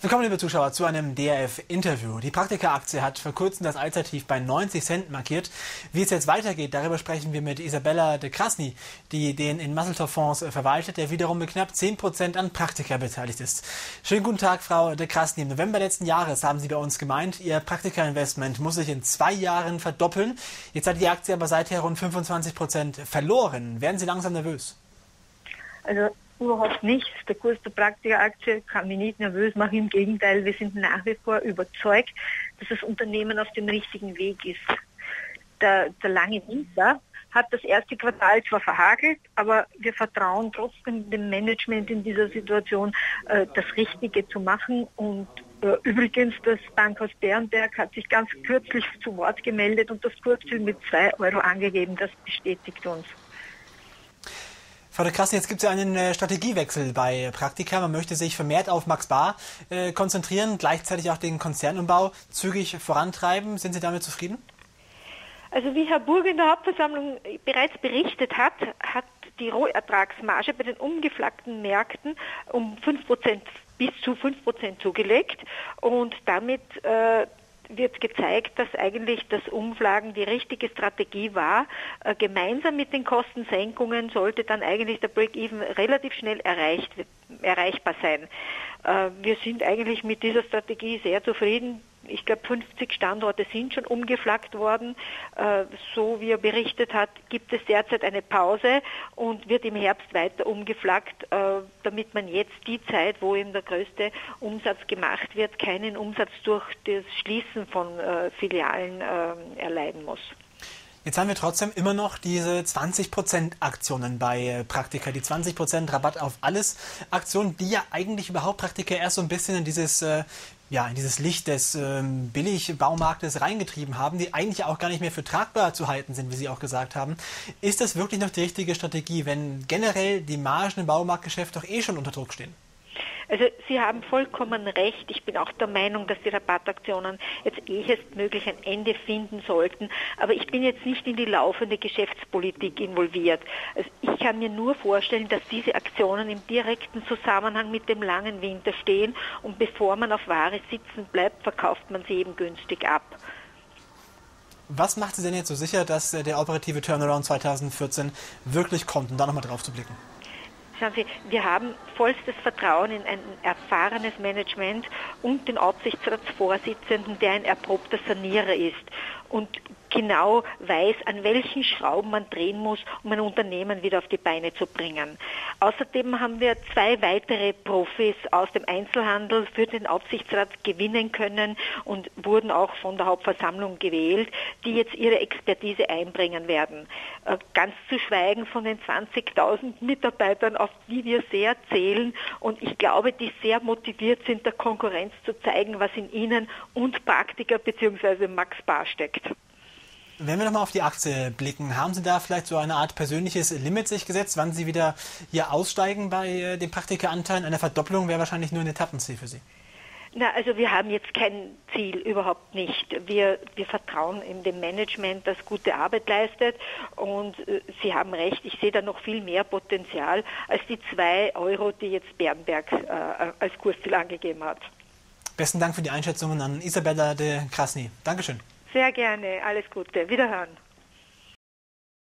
Willkommen, liebe Zuschauer, zu einem DRF-Interview. Die Praktika-Aktie hat vor kurzem das Allzeittief bei 90 Cent markiert. Wie es jetzt weitergeht, darüber sprechen wir mit Isabella de Krasny, die den in Masseltorf-Fonds verwaltet, der wiederum mit knapp 10 Prozent an Praktika beteiligt ist. Schönen guten Tag, Frau de Krasny. Im November letzten Jahres haben Sie bei uns gemeint, Ihr Praktika-Investment muss sich in zwei Jahren verdoppeln. Jetzt hat die Aktie aber seither rund 25 Prozent verloren. Werden Sie langsam nervös? Also Überhaupt nicht. Der Kurs der Praktika-Aktie kann mich nicht nervös machen. Im Gegenteil, wir sind nach wie vor überzeugt, dass das Unternehmen auf dem richtigen Weg ist. Der, der lange Winter hat das erste Quartal zwar verhagelt, aber wir vertrauen trotzdem dem Management in dieser Situation, äh, das Richtige zu machen. Und äh, übrigens, das Bankhaus Bärenberg hat sich ganz kürzlich zu Wort gemeldet und das Kursziel mit 2 Euro angegeben. Das bestätigt uns. Frau de Krassen, jetzt gibt es ja einen äh, Strategiewechsel bei Praktika. Man möchte sich vermehrt auf Max Bar äh, konzentrieren, gleichzeitig auch den Konzernumbau zügig vorantreiben. Sind Sie damit zufrieden? Also wie Herr Burg in der Hauptversammlung bereits berichtet hat, hat die Rohertragsmarge bei den umgeflaggten Märkten um 5% bis zu 5% zugelegt und damit äh, wird gezeigt, dass eigentlich das Umflagen die richtige Strategie war. Äh, gemeinsam mit den Kostensenkungen sollte dann eigentlich der Break-Even relativ schnell erreicht, erreichbar sein. Äh, wir sind eigentlich mit dieser Strategie sehr zufrieden ich glaube, 50 Standorte sind schon umgeflaggt worden. Äh, so wie er berichtet hat, gibt es derzeit eine Pause und wird im Herbst weiter umgeflaggt, äh, damit man jetzt die Zeit, wo eben der größte Umsatz gemacht wird, keinen Umsatz durch das Schließen von äh, Filialen erleiden muss. Jetzt haben wir trotzdem immer noch diese 20% Aktionen bei Praktika, die 20% Rabatt auf alles Aktionen, die ja eigentlich überhaupt Praktika erst so ein bisschen in dieses ja, in dieses Licht des ähm, Billigbaumarktes reingetrieben haben, die eigentlich auch gar nicht mehr für tragbar zu halten sind, wie Sie auch gesagt haben. Ist das wirklich noch die richtige Strategie, wenn generell die Margen im Baumarktgeschäft doch eh schon unter Druck stehen? Also Sie haben vollkommen recht. Ich bin auch der Meinung, dass die Rabattaktionen jetzt ehestmöglich ein Ende finden sollten. Aber ich bin jetzt nicht in die laufende Geschäftspolitik involviert. Also ich kann mir nur vorstellen, dass diese Aktionen im direkten Zusammenhang mit dem langen Winter stehen und bevor man auf Ware sitzen bleibt, verkauft man sie eben günstig ab. Was macht Sie denn jetzt so sicher, dass der operative Turnaround 2014 wirklich kommt, um da nochmal drauf zu blicken? Schauen Sie, wir haben vollstes Vertrauen in ein erfahrenes Management und den Aufsichtsratsvorsitzenden, der ein erprobter Sanierer ist. Und genau weiß, an welchen Schrauben man drehen muss, um ein Unternehmen wieder auf die Beine zu bringen. Außerdem haben wir zwei weitere Profis aus dem Einzelhandel für den Aufsichtsrat gewinnen können und wurden auch von der Hauptversammlung gewählt, die jetzt ihre Expertise einbringen werden. Äh, ganz zu schweigen von den 20.000 Mitarbeitern, auf die wir sehr zählen und ich glaube, die sehr motiviert sind, der Konkurrenz zu zeigen, was in ihnen und Praktiker bzw. Max Bar steckt. Wenn wir nochmal auf die Aktie blicken, haben Sie da vielleicht so eine Art persönliches Limit sich gesetzt, wann Sie wieder hier aussteigen bei äh, den Praktikeranteilen? Eine Verdoppelung wäre wahrscheinlich nur ein Etappenziel für Sie. Na, also wir haben jetzt kein Ziel, überhaupt nicht. Wir, wir vertrauen in dem Management, das gute Arbeit leistet und äh, Sie haben recht, ich sehe da noch viel mehr Potenzial als die zwei Euro, die jetzt Bernberg äh, als Kursziel angegeben hat. Besten Dank für die Einschätzungen an Isabella de Krasny. Dankeschön. Sehr gerne. Alles Gute. Wiederhören.